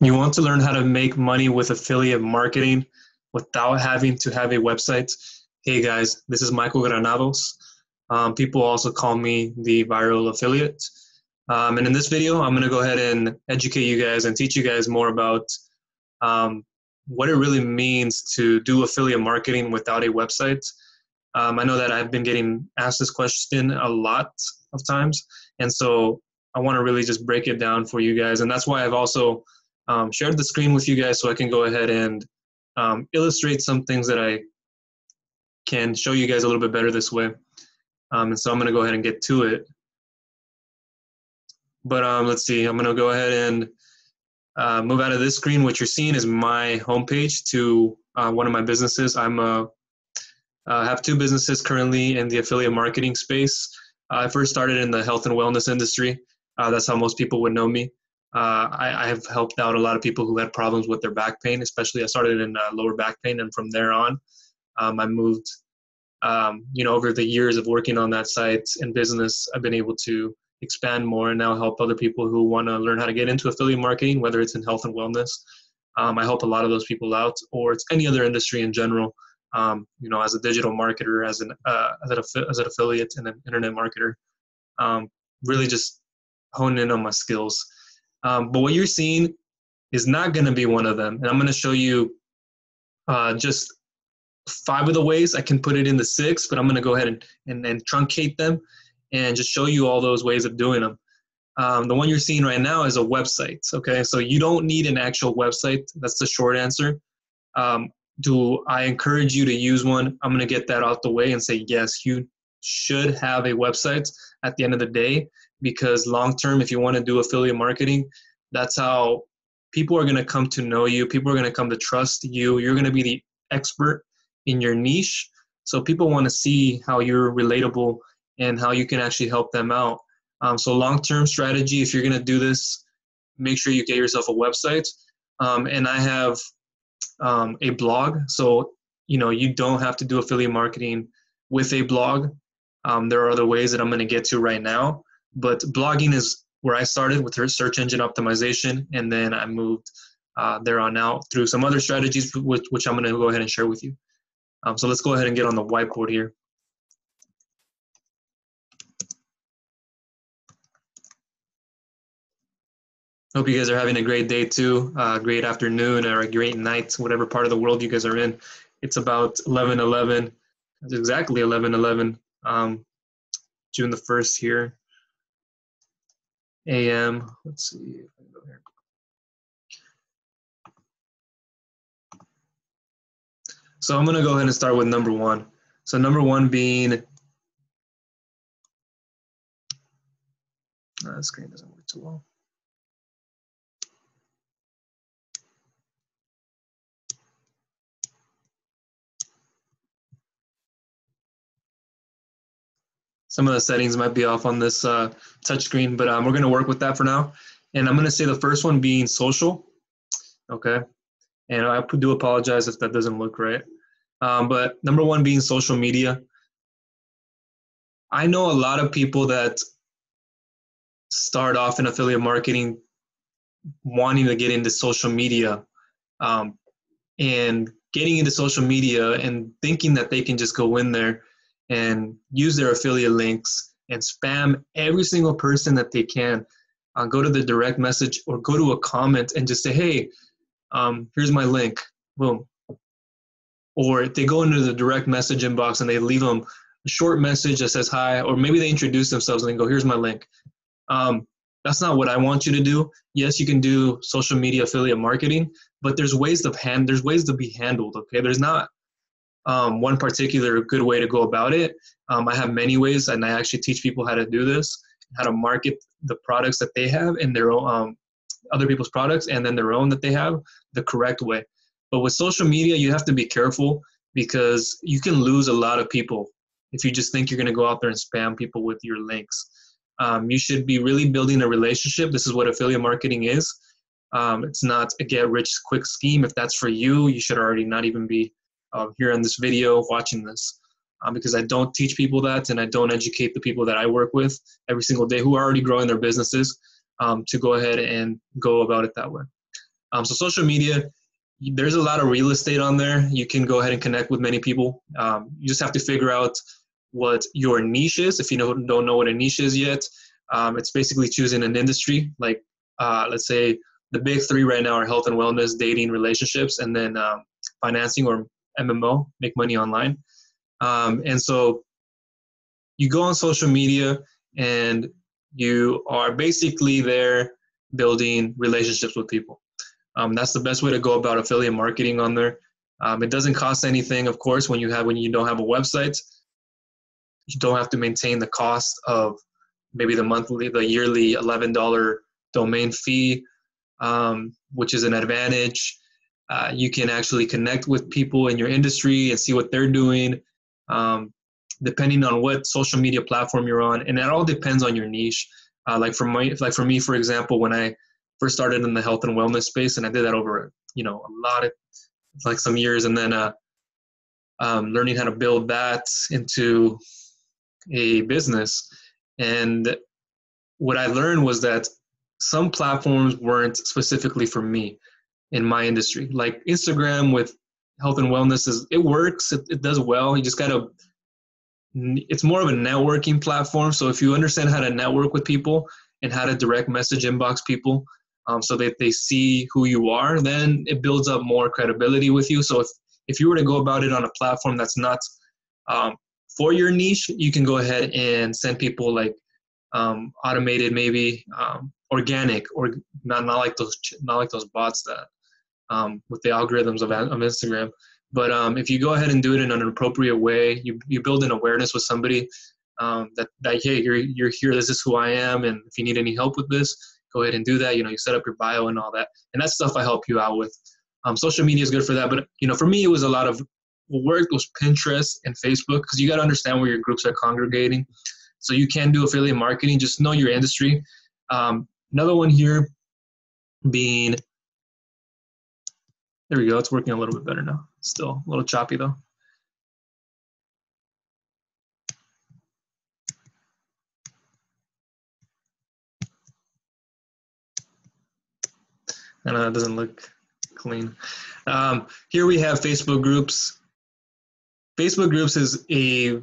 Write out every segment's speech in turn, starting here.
You want to learn how to make money with affiliate marketing without having to have a website? Hey guys, this is Michael Granados. Um, people also call me the viral affiliate. Um, and in this video, I'm going to go ahead and educate you guys and teach you guys more about um, what it really means to do affiliate marketing without a website. Um, I know that I've been getting asked this question a lot of times, and so I want to really just break it down for you guys. And that's why I've also um, shared the screen with you guys so I can go ahead and um, illustrate some things that I can show you guys a little bit better this way. Um, and so I'm going to go ahead and get to it. But um, let's see, I'm going to go ahead and uh, move out of this screen. What you're seeing is my homepage to uh, one of my businesses. I'm a, uh, have two businesses currently in the affiliate marketing space. I first started in the health and wellness industry. Uh, that's how most people would know me. Uh, I, I, have helped out a lot of people who had problems with their back pain, especially I started in uh, lower back pain, and from there on, um, I moved. Um, you know, over the years of working on that site and business, I've been able to expand more and now help other people who want to learn how to get into affiliate marketing, whether it's in health and wellness. Um, I help a lot of those people out, or it's any other industry in general. Um, you know, as a digital marketer, as an uh, as, an affiliate and an internet marketer, um, really just hone in on my skills. Um, but what you're seeing is not going to be one of them, and I'm going to show you uh, just five of the ways I can put it into six. But I'm going to go ahead and, and, and truncate them and just show you all those ways of doing them. Um, the one you're seeing right now is a website. Okay, so you don't need an actual website. That's the short answer. Um, do I encourage you to use one? I'm going to get that out the way and say yes, you should have a website at the end of the day because long term, if you want to do affiliate marketing, that's how people are going to come to know you. People are going to come to trust you. You're going to be the expert in your niche. So people want to see how you're relatable and how you can actually help them out. Um, so long-term strategy, if you're going to do this, make sure you get yourself a website. Um, and I have um, a blog, so you know you don't have to do affiliate marketing with a blog. Um, there are other ways that I'm going to get to right now, but blogging is where I started with her search engine optimization, and then I moved uh, there on out through some other strategies, which, which I'm going to go ahead and share with you. Um, so let's go ahead and get on the whiteboard here. Hope you guys are having a great day too, uh, great afternoon or a great night, whatever part of the world you guys are in. It's about 11 11. Exactly 11 11, um, June the 1st here. AM. Let's see. So I'm going to go ahead and start with number one. So, number one being, uh, the screen doesn't work too well. Some of the settings might be off on this uh, touchscreen, but um, we're going to work with that for now. And I'm going to say the first one being social. Okay. And I do apologize if that doesn't look right. Um, but number one being social media. I know a lot of people that start off in affiliate marketing wanting to get into social media um, and getting into social media and thinking that they can just go in there and use their affiliate links and spam every single person that they can. Uh, go to the direct message or go to a comment and just say, hey, um, here's my link. Boom. Or they go into the direct message inbox and they leave them a short message that says hi, or maybe they introduce themselves and they go, here's my link. Um, that's not what I want you to do. Yes, you can do social media affiliate marketing, but there's ways to hand there's ways to be handled. Okay, there's not um, one particular good way to go about it. Um, I have many ways, and I actually teach people how to do this, how to market the products that they have in their own, um, other people's products, and then their own that they have the correct way. But with social media, you have to be careful because you can lose a lot of people if you just think you're going to go out there and spam people with your links. Um, you should be really building a relationship. This is what affiliate marketing is. Um, it's not a get rich quick scheme. If that's for you, you should already not even be uh, here in this video watching this um, because I don't teach people that and I don't educate the people that I work with every single day who are already growing their businesses. um, to go ahead and go about it that way. Um, so social media, there's a lot of real estate on there. You can go ahead and connect with many people. Um, you just have to figure out what your niche is. If you know, don't know what a niche is yet, um, it's basically choosing an industry. Like uh, let's say the big three right now are health and wellness, dating, relationships, and then um, financing or MMO, make money online. Um, and so you go on social media and you are basically there building relationships with people. Um, that's the best way to go about affiliate marketing on there. Um, it doesn't cost anything, of course, when you have when you don't have a website. You don't have to maintain the cost of maybe the monthly, the yearly eleven dollar domain fee, um, which is an advantage. Uh, you can actually connect with people in your industry and see what they're doing, um, depending on what social media platform you're on, and that all depends on your niche. Uh, like for my, like for me, for example, when I first started in the health and wellness space, and I did that over you know a lot of like some years, and then uh, um, learning how to build that into a business. And what I learned was that some platforms weren't specifically for me in my industry. Like Instagram with health and wellness is it works, it, it does well. You just gotta it's more of a networking platform. So if you understand how to network with people and how to direct message inbox people, um, so that they see who you are, then it builds up more credibility with you. So if, if you were to go about it on a platform that's not um, for your niche, you can go ahead and send people like um, automated, maybe um, organic, or not, not like those not like those bots that um, with the algorithms of, of Instagram. But um, if you go ahead and do it in an appropriate way, you, you build an awareness with somebody that, that hey, you're you're here. This is who I am, and if you need any help with this, go ahead and do that. You know, you set up your bio and all that, and that's stuff I help you out with. Um, social media is good for that, but you know, for me, it was a lot of work was Pinterest and Facebook because you got to understand where your groups are congregating. So you can do affiliate marketing. Just know your industry. Um, another one here being there we go. It's working a little bit better now. Still a little choppy though. I know that doesn't look clean. Um, here we have Facebook groups. Facebook groups is a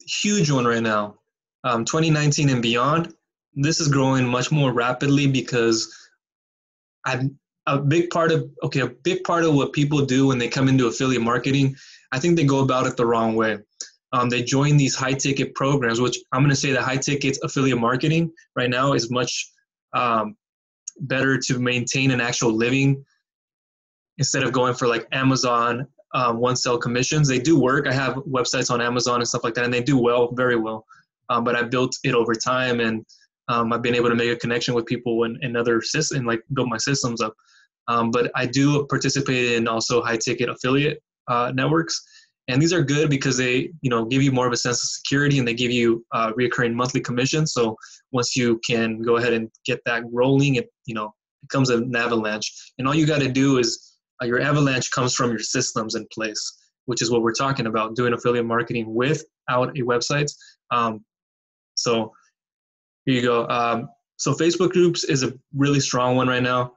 huge one right now. Um, 2019 and beyond, this is growing much more rapidly because i a big part of okay, a big part of what people do when they come into affiliate marketing, I think they go about it the wrong way. Um, they join these high ticket programs, which I'm going to say the high ticket affiliate marketing right now is much um, better to maintain an actual living instead of going for like Amazon um, one sell commissions. They do work. I have websites on Amazon and stuff like that, and they do well, very well. Um, but I built it over time, and um, I've been able to make a connection with people and, and other systems, and like build my systems up. Um, but I do participate in also high ticket affiliate uh, networks, and these are good because they you know give you more of a sense of security, and they give you uh, reoccurring monthly commissions. So once you can go ahead and get that rolling, it you know becomes an avalanche, and all you got to do is uh, your avalanche comes from your systems in place, which is what we're talking about doing affiliate marketing without a website. Um, so here you go. Um, so Facebook groups is a really strong one right now.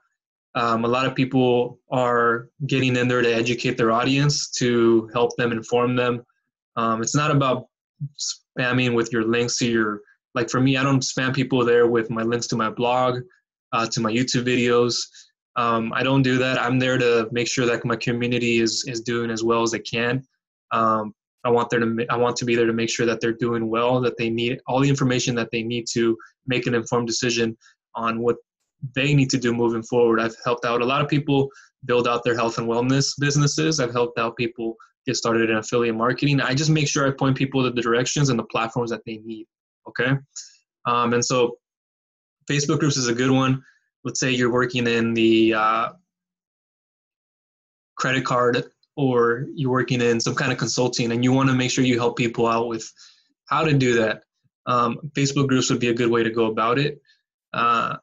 Um, a lot of people are getting in there to educate their audience, to help them, inform them. Um, it's not about spamming with your links to your, like for me, I don't spam people there with my links to my blog, uh, to my YouTube videos. Um, I don't do that. I'm there to make sure that my community is is doing as well as they can. Um, I want there to I want to be there to make sure that they're doing well, that they need all the information that they need to make an informed decision on what they need to do moving forward. I've helped out a lot of people build out their health and wellness businesses. I've helped out people get started in affiliate marketing. I just make sure I point people to the directions and the platforms that they need. Okay, um, and so Facebook groups is a good one let's say you're working in the uh, credit card or you're working in some kind of consulting and you want to make sure you help people out with how to do that um, facebook groups would be a good way to go about it uh,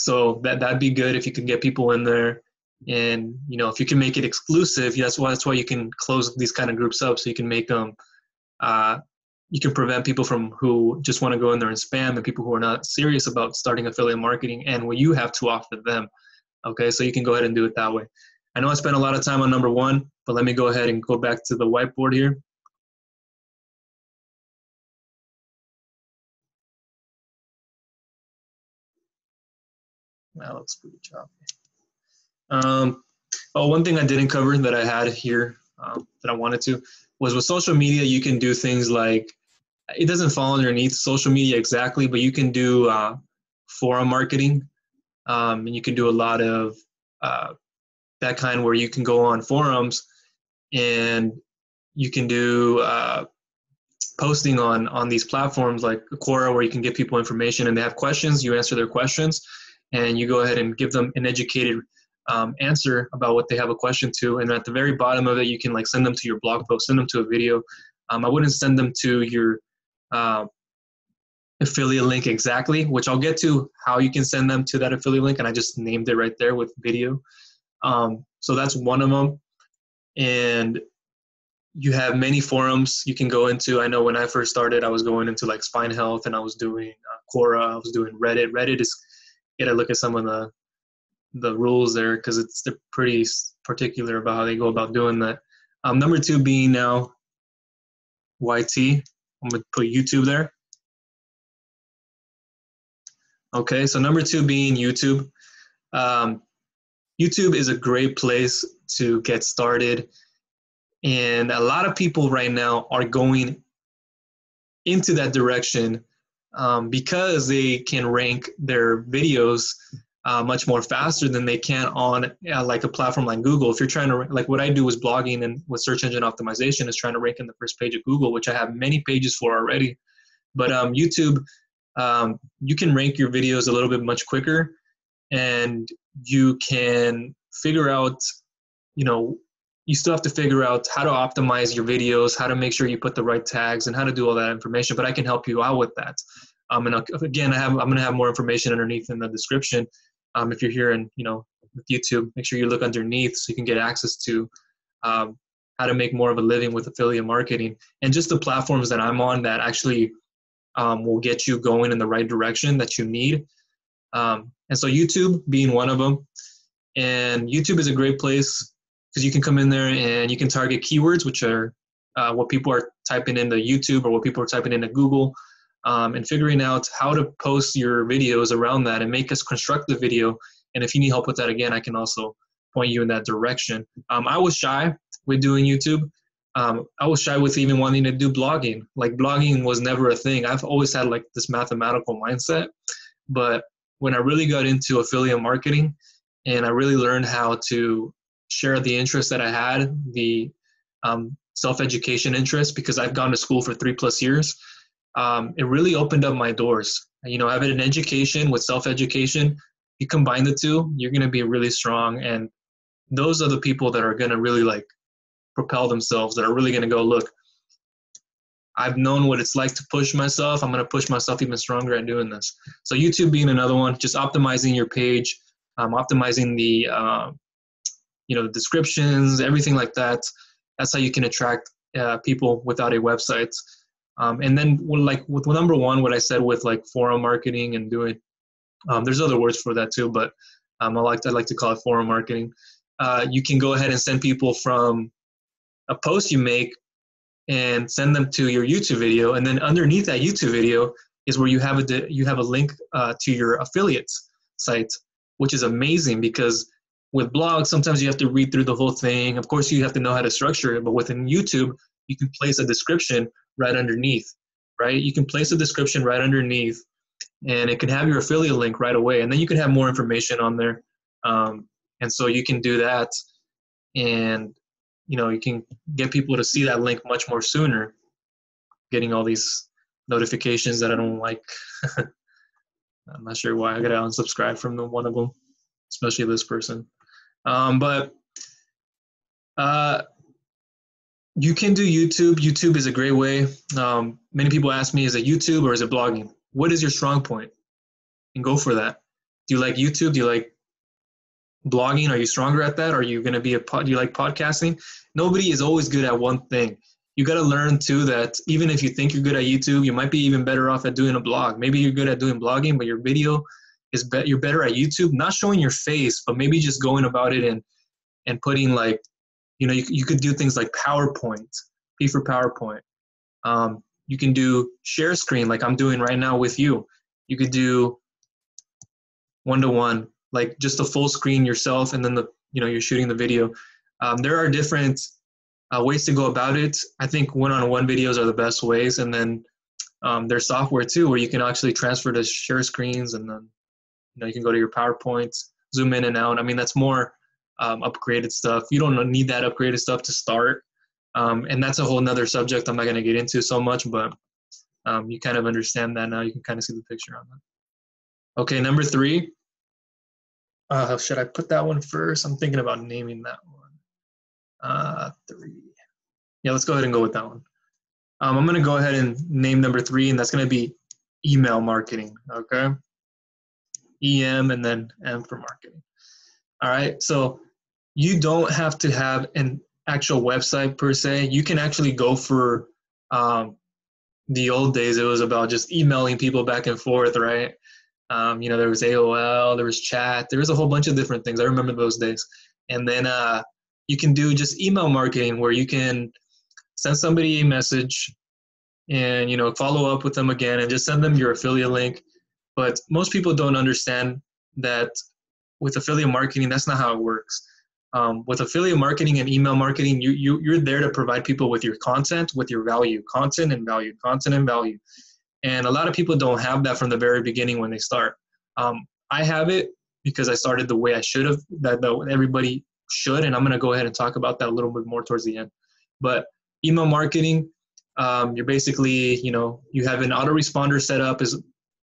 so that that'd be good if you can get people in there and you know if you can make it exclusive that's why that's why you can close these kind of groups up so you can make them uh, you can prevent people from who just want to go in there and spam and people who are not serious about starting affiliate marketing and what you have to offer them. Okay, so you can go ahead and do it that way. I know I spent a lot of time on number one, but let me go ahead and go back to the whiteboard here. That looks pretty choppy. Um, oh, one thing I didn't cover that I had here um, that I wanted to was with social media, you can do things like it doesn't fall underneath social media exactly, but you can do uh, forum marketing, um, and you can do a lot of uh, that kind where you can go on forums and you can do uh, posting on on these platforms like Quora, where you can give people information and they have questions, you answer their questions, and you go ahead and give them an educated um, answer about what they have a question to. And at the very bottom of it, you can like send them to your blog post, send them to a video. Um, I wouldn't send them to your uh, affiliate link exactly, which I'll get to how you can send them to that affiliate link. And I just named it right there with video. Um, so that's one of them. And you have many forums you can go into. I know when I first started, I was going into like spine health and I was doing uh, Quora, I was doing Reddit. Reddit is, get a look at some of the the rules there because it's they're pretty particular about how they go about doing that. Um, number two being now YT. I'm gonna put YouTube there. Okay, so number two being YouTube. Um, YouTube is a great place to get started, and a lot of people right now are going into that direction um, because they can rank their videos uh, much more faster than they can on uh, like a platform like Google. If you're trying to like what I do is blogging and with search engine optimization is trying to rank in the first page of Google, which I have many pages for already. But um, YouTube, um, you can rank your videos a little bit much quicker, and you can figure out, you know, you still have to figure out how to optimize your videos, how to make sure you put the right tags, and how to do all that information. But I can help you out with that. Um, and again, I have I'm going to have more information underneath in the description um, if you're here and you know with YouTube, make sure you look underneath so you can get access to um, how to make more of a living with affiliate marketing and just the platforms that I'm on that actually um, will get you going in the right direction that you need. Um, and so YouTube being one of them, and YouTube is a great place because you can come in there and you can target keywords, which are uh, what people are typing into YouTube or what people are typing into Google um, and figuring out how to post your videos around that and make us construct the video. And if you need help with that, again, I can also point you in that direction. Um, I was shy with doing YouTube. Um, I was shy with even wanting to do blogging. Like blogging was never a thing. I've always had like this mathematical mindset, but when I really got into affiliate marketing and I really learned how to share the interest that I had, the um, self-education interest, because I've gone to school for three plus years um, it really opened up my doors. You know, having an education with self education, you combine the two, you're going to be really strong. And those are the people that are going to really like propel themselves, that are really going to go, look, I've known what it's like to push myself. I'm going to push myself even stronger at doing this. So, YouTube being another one, just optimizing your page, um, optimizing the, uh, you know, the descriptions, everything like that. That's how you can attract uh, people without a website. Um, and then like with number one, what I said with like forum marketing and doing, um, there's other words for that too, but um, I like I like to call it forum marketing. Uh, you can go ahead and send people from a post you make and send them to your YouTube video, and then underneath that YouTube video is where you have a you have a link uh, to your affiliates site, which is amazing because with blogs sometimes you have to read through the whole thing. Of course, you have to know how to structure it, but within YouTube, you can place a description right underneath, right? You can place a description right underneath and it can have your affiliate link right away. And then you can have more information on there. Um, and so you can do that and, you know, you can get people to see that link much more sooner, getting all these notifications that I don't like. I'm not sure why I got to unsubscribe from the, one of them, especially this person. Um, but uh, you can do YouTube. YouTube is a great way. Um, many people ask me, is it YouTube or is it blogging? What is your strong point? And go for that. Do you like YouTube? Do you like blogging? Are you stronger at that? Are you going to be a pod? Do you like podcasting? Nobody is always good at one thing. you got to learn too that even if you think you're good at YouTube, you might be even better off at doing a blog. Maybe you're good at doing blogging, but your video is be- you're better at YouTube, not showing your face, but maybe just going about it and and putting like, you know, you, you could do things like PowerPoint, P for PowerPoint. Um, you can do share screen like I'm doing right now with you. You could do one to one, like just the full screen yourself, and then the you know you're shooting the video. Um, there are different uh, ways to go about it. I think one-on-one videos are the best ways, and then um, there's software too where you can actually transfer to share screens, and then you know you can go to your PowerPoints, zoom in and out. I mean that's more um, upgraded stuff. You don't need that upgraded stuff to start, um, and that's a whole nother subject I'm not going to get into so much, but um, you kind of understand that now. You can kind of see the picture on that. Okay, number three. Uh, should I put that one first? I'm thinking about naming that one. Uh, three. Yeah, let's go ahead and go with that one. Um, I'm going to go ahead and name number three, and that's going to be email marketing. Okay. EM and then M for marketing. All right. So you don't have to have an actual website per se. You can actually go for um, the old days. It was about just emailing people back and forth, right? Um, you know, there was AOL, there was chat, there was a whole bunch of different things. I remember those days. And then uh, you can do just email marketing where you can send somebody a message and you know follow up with them again and just send them your affiliate link but most people don't understand that with affiliate marketing that's not how it works. Um, with affiliate marketing and email marketing you, you you're there to provide people with your content with your value content and value content and value. And a lot of people don't have that from the very beginning when they start. Um, i have it because i started the way i should have that everybody should, and I'm going to go ahead and talk about that a little bit more towards the end. But email marketing, um, you're basically, you know, you have an autoresponder set up is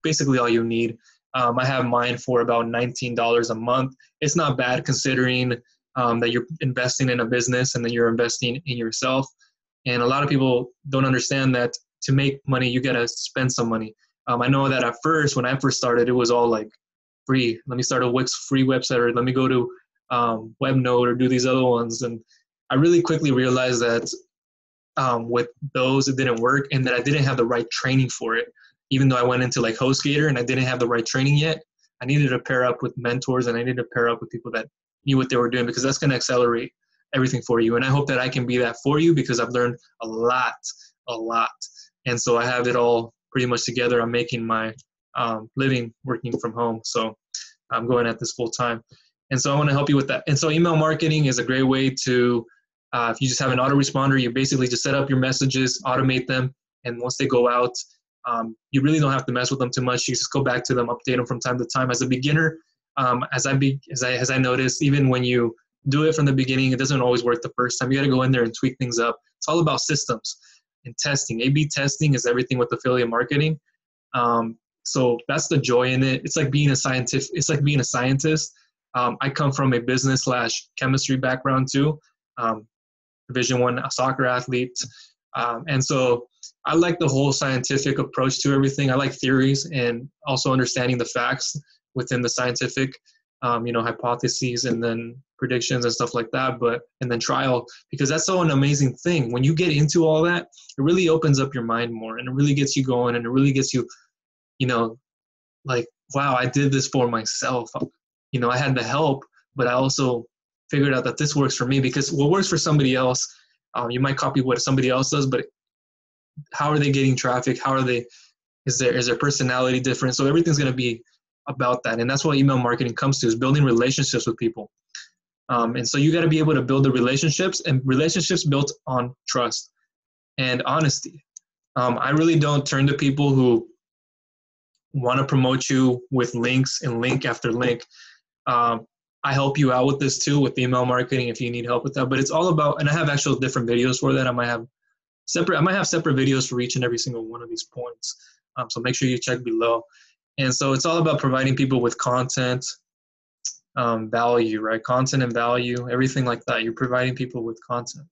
basically all you need. Um, I have mine for about $19 a month. It's not bad considering um, that you're investing in a business and that you're investing in yourself. And a lot of people don't understand that to make money, you got to spend some money. Um, I know that at first, when I first started, it was all like free. Let me start a Wix free website, or let me go to um, WebNode or do these other ones. And I really quickly realized that um, with those, it didn't work and that I didn't have the right training for it. Even though I went into like HostGator and I didn't have the right training yet, I needed to pair up with mentors and I needed to pair up with people that knew what they were doing because that's going to accelerate everything for you. And I hope that I can be that for you because I've learned a lot, a lot. And so I have it all pretty much together. I'm making my um, living working from home. So I'm going at this full time. And so I want to help you with that. And so email marketing is a great way to, uh, if you just have an autoresponder, you basically just set up your messages, automate them, and once they go out, um, you really don't have to mess with them too much. You just go back to them, update them from time to time. As a beginner, um, as I be, as I as I noticed, even when you do it from the beginning, it doesn't always work the first time. You got to go in there and tweak things up. It's all about systems and testing. A/B testing is everything with affiliate marketing. Um, so that's the joy in it. It's like being a scientist. It's like being a scientist um, I come from a business slash chemistry background too. Um, Division one soccer athlete, um, and so I like the whole scientific approach to everything. I like theories and also understanding the facts within the scientific, um, you know, hypotheses and then predictions and stuff like that. But and then trial because that's so an amazing thing. When you get into all that, it really opens up your mind more and it really gets you going and it really gets you, you know, like wow, I did this for myself you know, I had the help, but I also figured out that this works for me because what works for somebody else, um, you might copy what somebody else does, but how are they getting traffic? How are they? Is there is their personality different? So everything's going to be about that, and that's what email marketing comes to is building relationships with people. Um, and so you got to be able to build the relationships and relationships built on trust and honesty. Um, I really don't turn to people who want to promote you with links and link after link. Um, I help you out with this too with email marketing if you need help with that. But it's all about, and I have actual different videos for that. I might have separate, I might have separate videos for each and every single one of these points. Um, so make sure you check below. And so it's all about providing people with content, um, value, right? Content and value, everything like that. You're providing people with content.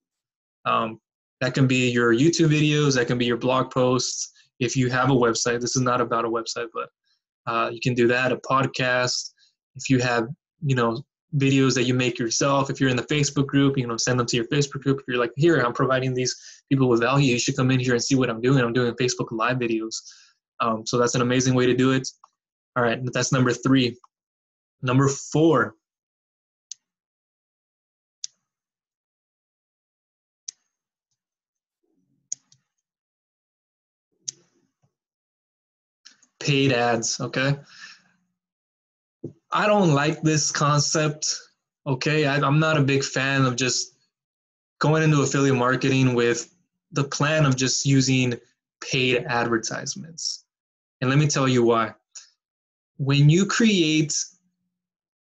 Um, that can be your YouTube videos, that can be your blog posts. If you have a website, this is not about a website, but uh, you can do that. A podcast, if you have you know videos that you make yourself. If you're in the Facebook group, you know, send them to your Facebook group. If you're like, here, I'm providing these people with value. You should come in here and see what I'm doing. I'm doing Facebook Live videos. Um, so that's an amazing way to do it. All right, that's number three. Number four. Paid ads, okay? I don't like this concept. Okay, I, I'm not a big fan of just going into affiliate marketing with the plan of just using paid advertisements. And let me tell you why. When you create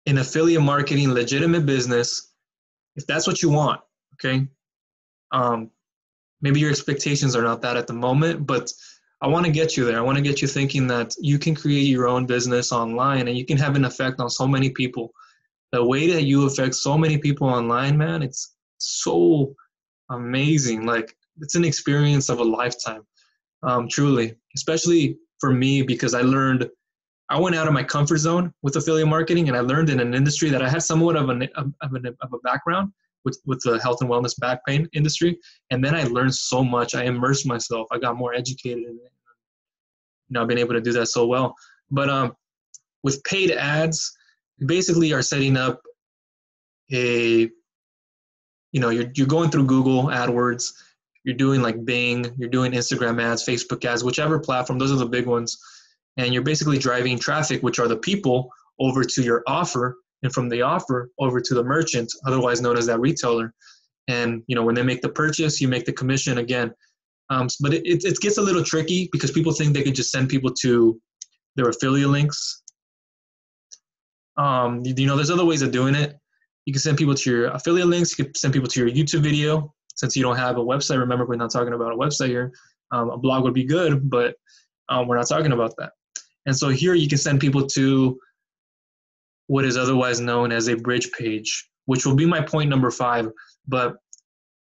an affiliate marketing legitimate business, if that's what you want, okay, um, maybe your expectations are not that at the moment, but I want to get you there. I want to get you thinking that you can create your own business online and you can have an effect on so many people. The way that you affect so many people online, man, it's so amazing. Like it's an experience of a lifetime, um, truly. Especially for me because I learned, I went out of my comfort zone with affiliate marketing, and I learned in an industry that I had somewhat of, an, of, an, of a background with with the health and wellness back pain industry, and then I learned so much. I immersed myself. I got more educated in it. You know, I've been able to do that so well. But um, with paid ads, basically are setting up a, you know, you're you're going through Google AdWords, you're doing like Bing, you're doing Instagram ads, Facebook ads, whichever platform. Those are the big ones, and you're basically driving traffic, which are the people, over to your offer and from the offer over to the merchant, otherwise known as that retailer. And you know when they make the purchase, you make the commission again. Um, but it, it, it gets a little tricky because people think they can just send people to their affiliate links. Um, you, you know, there's other ways of doing it. You can send people to your affiliate links. You can send people to your YouTube video. Since you don't have a website, remember we're not talking about a website here. Um, a blog would be good, but um, we're not talking about that. And so here you can send people to what is otherwise known as a bridge page, which will be my point number five. But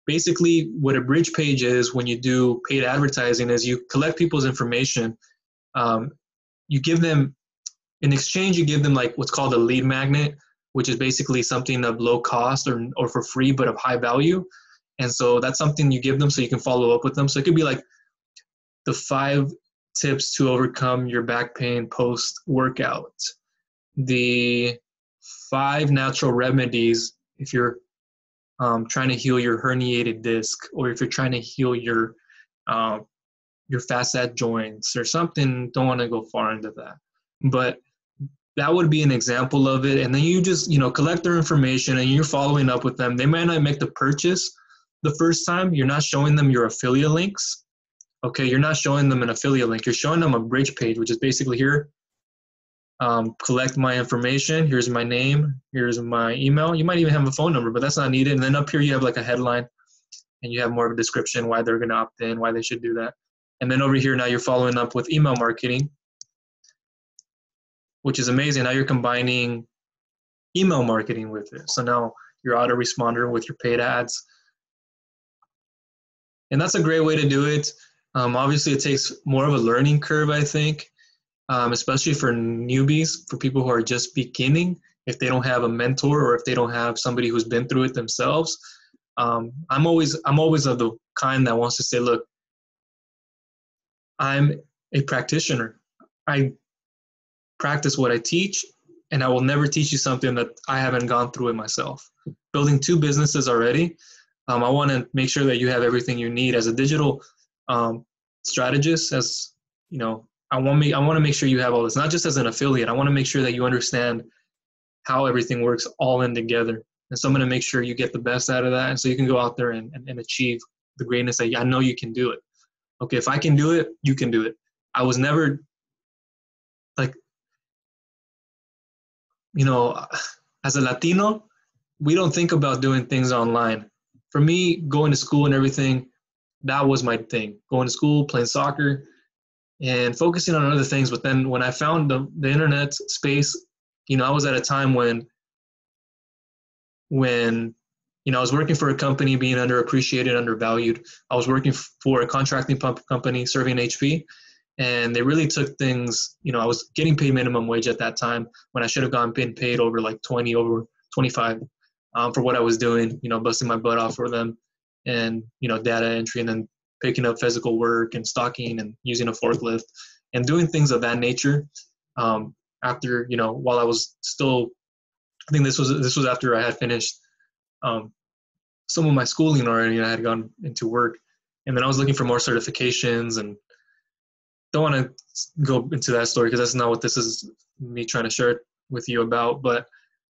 basically, what a bridge page is when you do paid advertising is you collect people's information. Um, you give them, in exchange, you give them like what's called a lead magnet, which is basically something of low cost or, or for free but of high value. And so that's something you give them so you can follow up with them. So it could be like the five tips to overcome your back pain post workout the five natural remedies if you're um, trying to heal your herniated disc or if you're trying to heal your uh, your facet joints or something don't want to go far into that. But that would be an example of it. And then you just you know collect their information and you're following up with them. They might not make the purchase the first time. You're not showing them your affiliate links. Okay you're not showing them an affiliate link. You're showing them a bridge page which is basically here um, collect my information. Here's my name. Here's my email. You might even have a phone number, but that's not needed. And then up here you have like a headline, and you have more of a description why they're going to opt in, why they should do that. And then over here now you're following up with email marketing, which is amazing. Now you're combining email marketing with it. So now your autoresponder with your paid ads. And that's a great way to do it. Um, obviously, it takes more of a learning curve, I think um, especially for newbies, for people who are just beginning, if they don't have a mentor or if they don't have somebody who's been through it themselves. Um, I'm always I'm always of the kind that wants to say, look, I'm a practitioner. I practice what I teach, and I will never teach you something that I haven't gone through it myself. Building two businesses already, um, I want to make sure that you have everything you need as a digital um, strategist, as you know, I want me I want to make sure you have all this, not just as an affiliate. I want to make sure that you understand how everything works all in together. And so I'm going to make sure you get the best out of that, and so you can go out there and, and, and achieve the greatness that I know you can do it. Okay, if I can do it, you can do it. I was never like, you know, as a Latino, we don't think about doing things online. For me, going to school and everything, that was my thing. Going to school, playing soccer, and focusing on other things. But then when I found the, the internet space, you know, I was at a time when, when, you know, I was working for a company being underappreciated, undervalued. I was working for a contracting pump company serving HP, and they really took things. You know, I was getting paid minimum wage at that time when I should have gone been paid over like twenty over 25 um, for what I was doing, you know, busting my butt off for them and, you know, data entry and then picking up physical work and stocking and using a forklift and doing things of that nature. Um, after, you know, while I was still, I think this was, this was after I had finished um, some of my schooling already and I had gone into work. And then I was looking for more certifications and don't want to go into that story because that's not what this is me trying to share with you about. But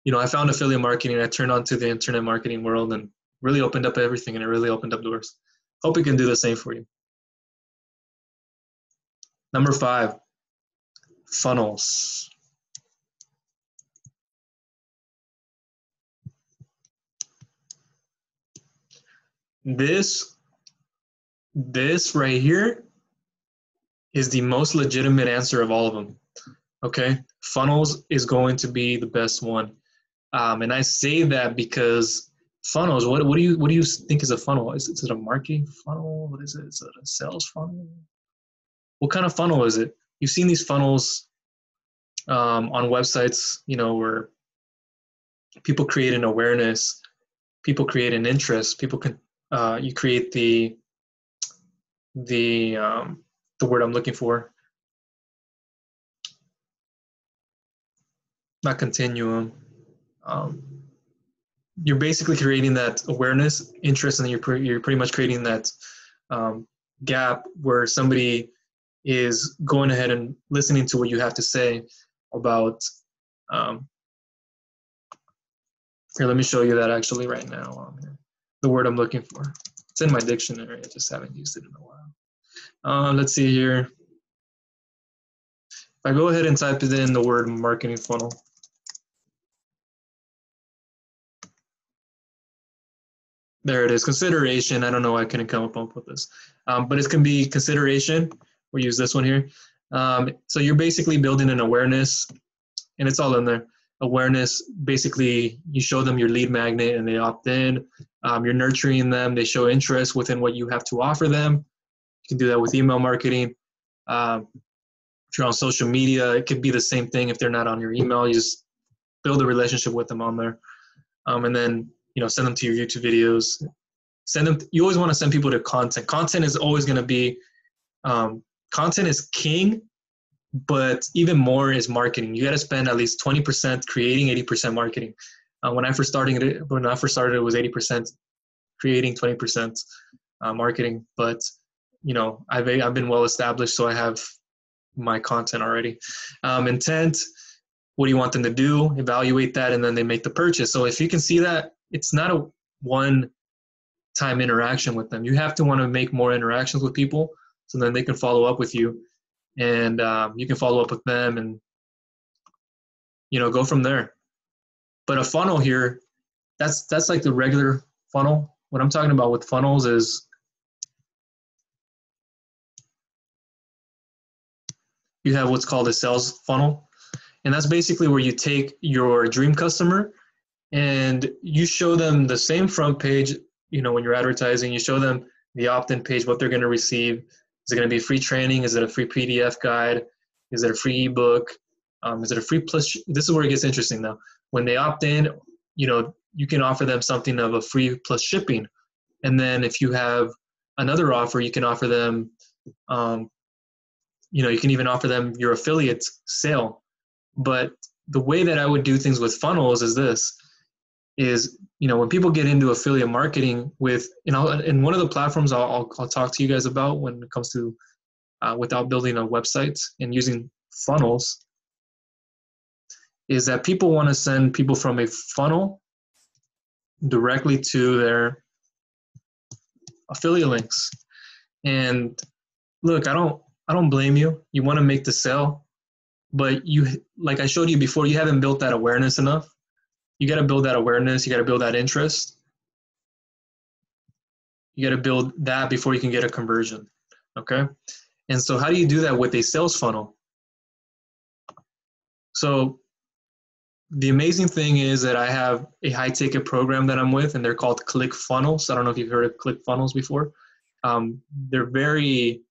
you know, I found affiliate marketing. I turned on to the internet marketing world and really opened up everything, and it really opened up doors. Hope it can do the same for you. Number five, funnels. This, this right here is the most legitimate answer of all of them. Okay, funnels is going to be the best one, um, and I say that because funnels. What, what do you what do you think is a funnel? Is, it a marketing funnel? What is it? Is it a sales funnel? What kind of funnel is it? You've seen these funnels um, on websites, you know, where people create an awareness, people create an interest, people can uh, you create the the um, the word I'm looking for. Not continuum. Um, you're basically creating that awareness, interest, and you're you're pretty much creating that um, gap where somebody is going ahead and listening to what you have to say about. Um, here, let me show you that actually right now. the word I'm looking for. It's in my dictionary. I just haven't used it in a while. Uh, let's see here. If I go ahead and type it in the word marketing funnel. There it is, consideration. I don't know why I couldn't come up with this, um, but it can be consideration. We'll use this one here. Um, so you're basically building an awareness, and it's all in there. Awareness, basically, you show them your lead magnet and they opt in. Um, you're nurturing them, they show interest within what you have to offer them You can do that with email marketing. Um, if you're on social media, it could be the same thing. If they're not on your email, you just build a relationship with them on there, um, and then you know send them to your YouTube videos. Send them. You always want to send people to content. Content is always going to be um, content is king, but even more is marketing. You got to spend at least twenty percent creating, eighty percent marketing. Uh, when I first started it, when I first started, it was eighty percent creating, twenty percent uh, marketing. But you know I've I've been well established, so I have my content already. Um, intent, what do you want them to do? Evaluate that, and then they make the purchase. So if you can see that, it's not a one time interaction with them. You have to want to make more interactions with people, so then they can follow up with you, and um, you can follow up with them, and you know go from there. But a funnel here, that's that's like the regular funnel. What I'm talking about with funnels is you have what's called a sales funnel. And that's basically where you take your dream customer and you show them the same front page, you know, when you're advertising, you show them the opt-in page, what they're going to receive. Is it going to be free training? Is it a free PDF guide? Is it a free ebook? Um, is it a free plus? This is where it gets interesting though. When they opt in, you know, you can offer them something of a free plus shipping. And then if you have another offer, you can offer them um, you know you can even offer them your affiliate sale but the way that i would do things with funnels is this is you know when people get into affiliate marketing with you know and one of the platforms I'll, I'll, I'll talk to you guys about when it comes to uh, without building a website and using funnels is that people want to send people from a funnel directly to their affiliate links and look i don't I don't blame you. You want to make the sale, but you, like I showed you before, you haven't built that awareness enough. You got to build that awareness. You got to build that interest. You got to build that before you can get a conversion. Okay. And so, how do you do that with a sales funnel? So, the amazing thing is that I have a high ticket program that I'm with, and they're called Click Funnels. I don't know if you've heard of Click Funnels before. Um, they're very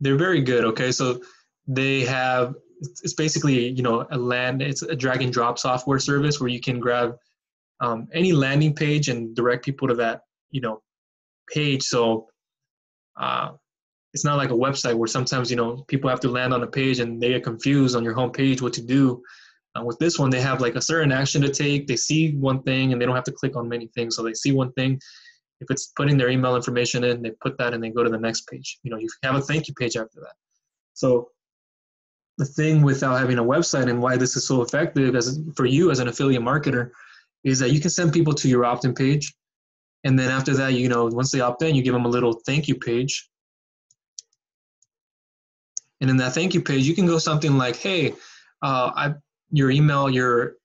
they're very good. Okay, so they have it's basically you know a land it's a drag and drop software service where you can grab um, any landing page and direct people to that you know page. So uh, it's not like a website where sometimes you know people have to land on a page and they get confused on your home page what to do. Uh, with this one they have like a certain action to take. They see one thing and they don't have to click on many things. So they see one thing. If it's putting their email information in they put that and they go to the next page. You know you have a thank you page after that. So the thing without having a website and why this is so effective as for you as an affiliate marketer is that you can send people to your opt-in page. And then after that you know once they opt in you give them a little thank you page. And in that thank you page you can go something like hey uh, I, your email your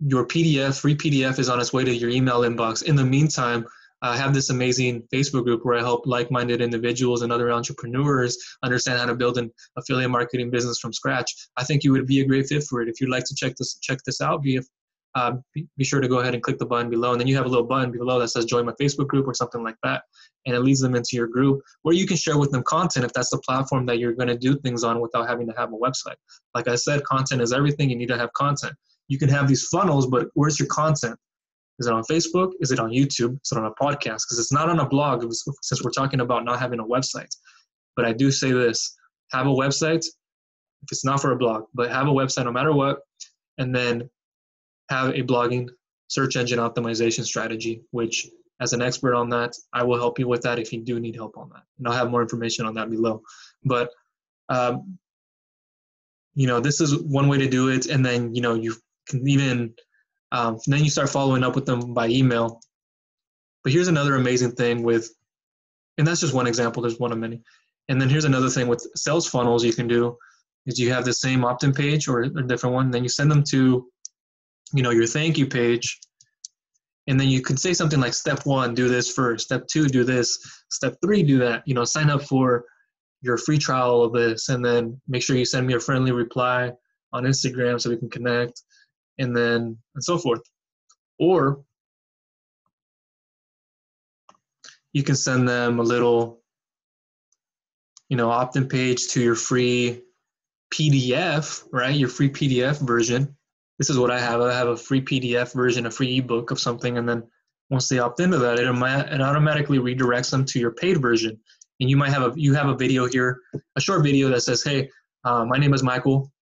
your pdf free pdf is on its way to your email inbox. In the meantime I have this amazing Facebook group where I help like-minded individuals and other entrepreneurs understand how to build an affiliate marketing business from scratch. I think you would be a great fit for it. If you'd like to check this check this out, be, uh, be, be sure to go ahead and click the button below, and then you have a little button below that says "Join my Facebook group" or something like that, and it leads them into your group where you can share with them content if that's the platform that you're going to do things on without having to have a website. Like I said, content is everything. You need to have content. You can have these funnels, but where's your content? Is it on Facebook? Is it on YouTube? Is it on a podcast? Because it's not on a blog since we're talking about not having a website. But I do say this have a website if it's not for a blog, but have a website no matter what, and then have a blogging search engine optimization strategy, which as an expert on that, I will help you with that if you do need help on that. And I'll have more information on that below. But um, you know, this is one way to do it, and then you know you can even um, then you start following up with them by email. But here's another amazing thing with, and that's just one example. There's one of many. And then here's another thing with sales funnels you can do is you have the same opt-in page or a different one. Then you send them to, you know, your thank you page. And then you could say something like step one, do this first. Step two, do this. Step three, do that. You know, sign up for your free trial of this. And then make sure you send me a friendly reply on Instagram so we can connect and then and so forth. Or you can send them a little, you know, opt-in page to your free PDF, right? Your free PDF version. This is what I have. I have a free PDF version, a free ebook of something, and then once they opt into that, it, it automatically redirects them to your paid version. And you might have a you have a video here, a short video that says, "Hey, uh, my name is Michael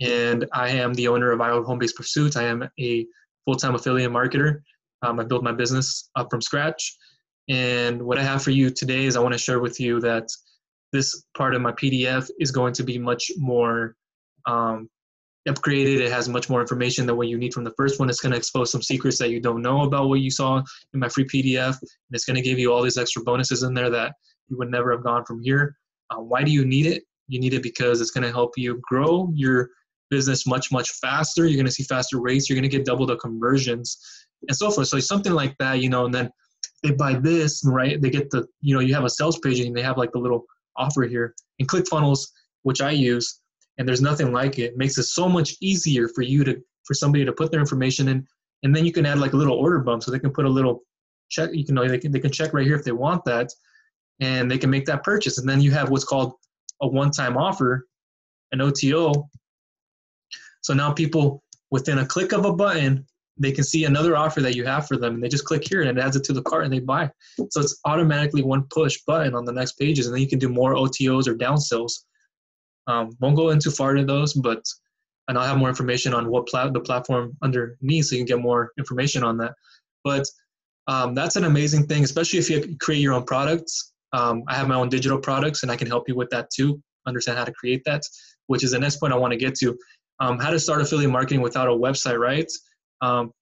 and I am the owner of Viral Home Based Pursuits. I am a full time affiliate marketer. Um, I built my business up from scratch. And what I have for you today is I want to share with you that this part of my PDF is going to be much more um, upgraded. It has much more information than what you need from the first one. It's going to expose some secrets that you don't know about what you saw in my free PDF. And it's going to give you all these extra bonuses in there that you would never have gone from here. Uh, why do you need it? You need it because it's going to help you grow your business much much faster. You're going to see faster rates. You're going to get double the conversions and so forth. So something like that you know and then they buy this right? They get the you know you have a sales page and they have like the little offer here and clickfunnels which i use and there's nothing like it. it makes it so much easier for you to for somebody to put their information in and then you can add like a little order bump. So they can put a little check you can know they can, they can check right here if they want that and they can make that purchase. And then you have what's called a one-time offer an oto so now people, within a click of a button, they can see another offer that you have for them and they just click here and it adds it to the cart and they buy. So it's automatically one push button on the next pages and then you can do more OTOs or downsells. Um, won't go into far into those, but and I'll have more information on what plat- the platform underneath so you can get more information on that. But um, that's an amazing thing, especially if you create your own products. Um, I have my own digital products and I can help you with that too, understand how to create that, which is the next point I want to get to um, how to start affiliate marketing without a website, right? Um,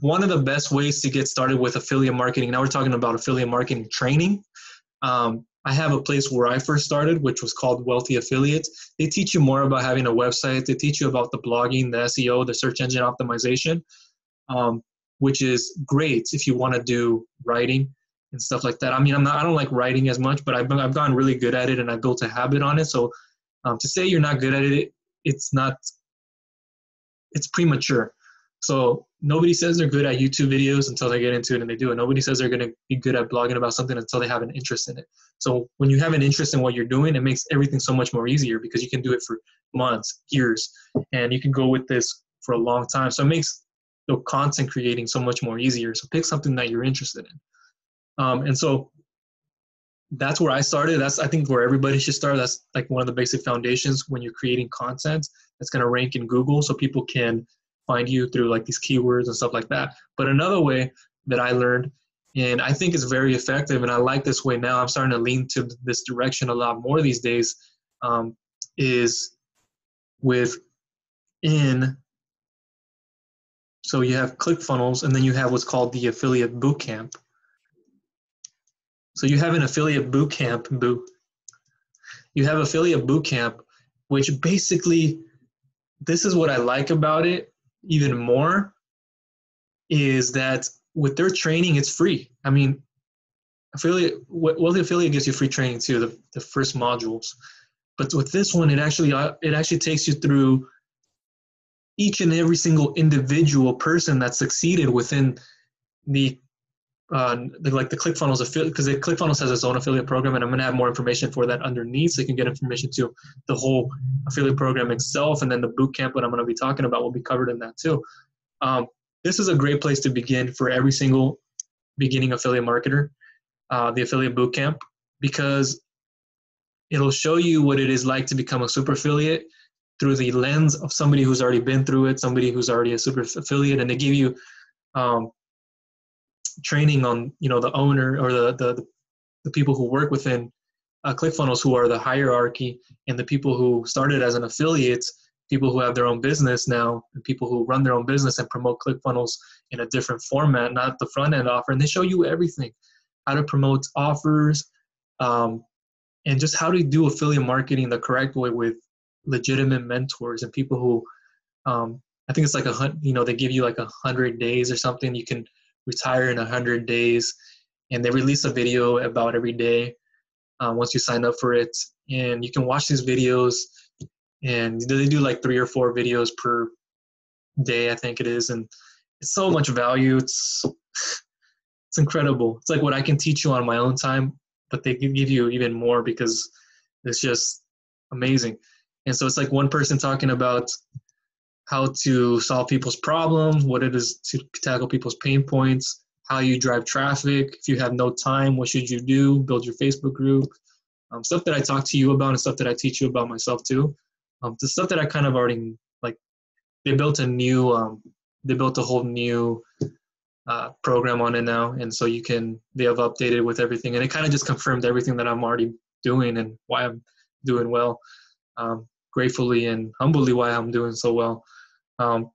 one of the best ways to get started with affiliate marketing, now we're talking about affiliate marketing training. Um, I have a place where I first started, which was called Wealthy Affiliates. They teach you more about having a website. They teach you about the blogging, the SEO, the search engine optimization, um, which is great if you want to do writing and stuff like that. I mean, I'm not, I don't like writing as much, but I've, I've gotten really good at it and I built a habit on it. So um, to say you're not good at it it's not it's premature So nobody says they're good at YouTube videos until they get into it and they do it. Nobody says they're going to be good at blogging about something until they have an interest in it. So when you have an interest in what you're doing, it makes everything so much more easier because you can do it for months, years, and you can go with this for a long time. So it makes the content creating so much more easier. So pick something that you're interested in. Um, and so that's where I started. That's I think where everybody should start. That's like one of the basic foundations when you're creating content that's going to rank in Google, so people can find you through like these keywords and stuff like that. But another way that I learned, and I think it's very effective, and I like this way now. I'm starting to lean to this direction a lot more these days. Um, is with in so you have ClickFunnels, and then you have what's called the affiliate bootcamp. So you have an affiliate bootcamp. Boo. You have affiliate bootcamp, which basically, this is what I like about it even more, is that with their training, it's free. I mean, affiliate well, the affiliate gives you free training too, the, the first modules. But with this one, it actually uh, it actually takes you through each and every single individual person that succeeded within the uh, like the ClickFunnels affiliate because the ClickFunnels has its own affiliate program, and I'm going to have more information for that underneath, so you can get information to the whole affiliate program itself, and then the boot camp that I'm going to be talking about will be covered in that too. Um, this is a great place to begin for every single beginning affiliate marketer, uh, the affiliate boot camp, because it'll show you what it is like to become a super affiliate through the lens of somebody who's already been through it, somebody who's already a super affiliate, and they give you um, training on you know the owner or the the, the people who work within uh, ClickFunnels who are the hierarchy and the people who started as an affiliate, people who have their own business now, and people who run their own business and promote ClickFunnels in a different format, not the front end offer. And they show you everything, how to promote offers, um, and just how to do affiliate marketing the correct way with legitimate mentors and people who um, I think it's like a hundred, you know, they give you like a hundred days or something. You can retire in a hundred days, and they release a video about every day uh, once you sign up for it, and you can watch these videos. And they do like three or four videos per day, I think it is, and it's so much value. It's it's incredible. It's like what I can teach you on my own time, but they can give you even more because it's just amazing. And so it's like one person talking about how to solve people's problems, what it is to tackle people's pain points, how you drive traffic. If you have no time, what should you do? Build your Facebook group. Um, stuff that I talk to you about and stuff that I teach you about myself too. Um, the stuff that I kind of already like. They built a new. Um, they built a whole new uh, program on it now, and so you can. They have updated with everything, and it kind of just confirmed everything that I'm already doing and why I'm doing well. Um, gratefully and humbly why I'm doing so well. Um,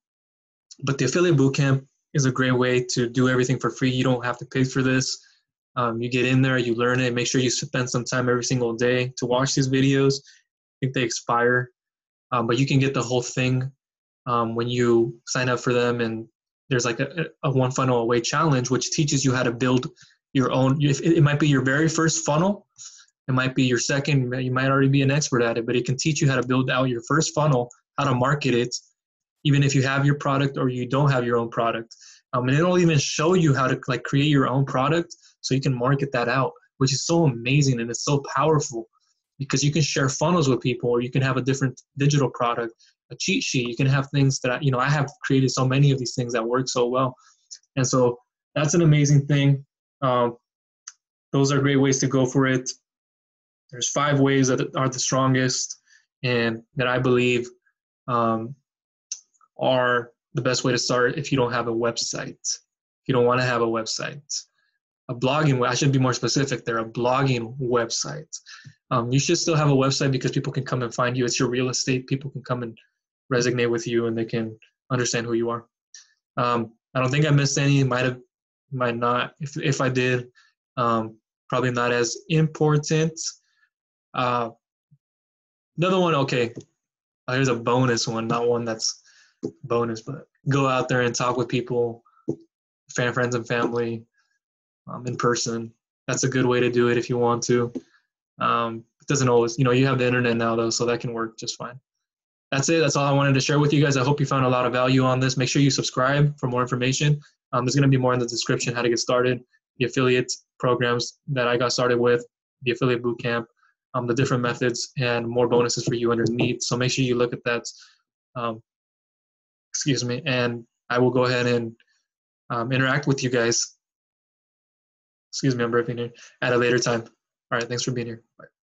but the affiliate bootcamp is a great way to do everything for free. You don't have to pay for this. Um, you get in there, you learn it. Make sure you spend some time every single day to watch these videos. I think they expire, um, but you can get the whole thing um, when you sign up for them. And there's like a, a, one funnel away challenge, which teaches you how to build your own. It might be your very first funnel, it might be your second, you might already be an expert at it, but it can teach you how to build out your first funnel, how to market it, even if you have your product or you don't have your own product. Um, and it'll even show you how to like create your own product so you can market that out, which is so amazing and it's so powerful because you can share funnels with people or you can have a different digital product, a cheat sheet. You can have things that, you know, I have created so many of these things that work so well. And so that's an amazing thing. Um, those are great ways to go for it. There's five ways that are the strongest and that I believe um, are the best way to start if you don't have a website. If you don't want to have a website, a blogging. I should be more specific. There, a blogging website. Um, you should still have a website because people can come and find you. It's your real estate. People can come and resonate with you, and they can understand who you are. Um, I don't think I missed any. Might have, might not. If if I did, um, probably not as important. Uh, another one, okay. Uh, here's a bonus one, not one that's bonus, but go out there and talk with people, fan friends and family, um, in person. That's a good way to do it if you want to. Um, it doesn't always, you know, you have the internet now though, so that can work just fine. that's it. That's all I wanted to share with you guys. I hope you found a lot of value on this. Make sure you subscribe for more information. Um, there's going to be more in the description how to get started, the affiliate programs that I got started with, the affiliate bootcamp, um, the different methods, and more bonuses for you underneath. So make sure you look at that. Um, excuse me, and I will go ahead and um, interact with you guys. Excuse me, I'm burping here at a later time. All right, thanks for being here. Bye.